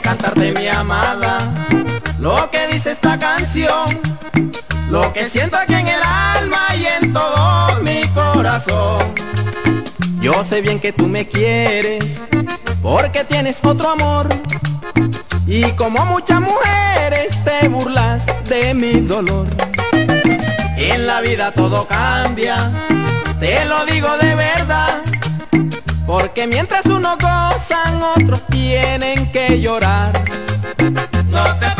cantarte mi amada. Lo que dice esta canción Lo que siento aquí en el alma y en todo mi corazón. Yo sé bien que tú me quieres Porque tienes otro amor. Y como muchas mujeres te burlas de mi dolor. En la vida todo cambia Te lo digo de verdad. Porque mientras uno goza gozan, otros tienen que llorar. No te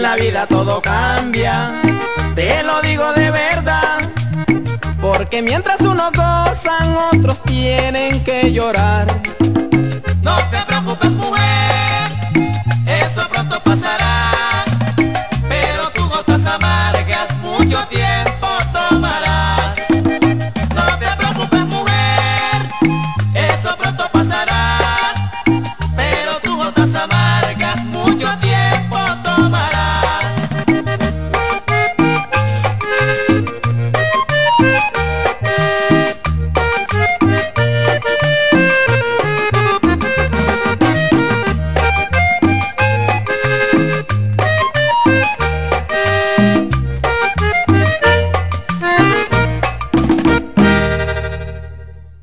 En la vida todo cambia, te lo digo de verdad. Porque mientras unos gozan, otros tienen que llorar.